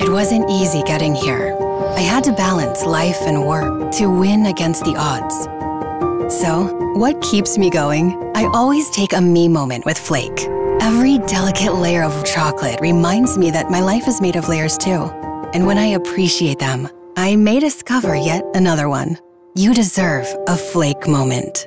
It wasn't easy getting here. I had to balance life and work to win against the odds. So, what keeps me going? I always take a me moment with Flake. Every delicate layer of chocolate reminds me that my life is made of layers too. And when I appreciate them, I may discover yet another one. You deserve a Flake moment.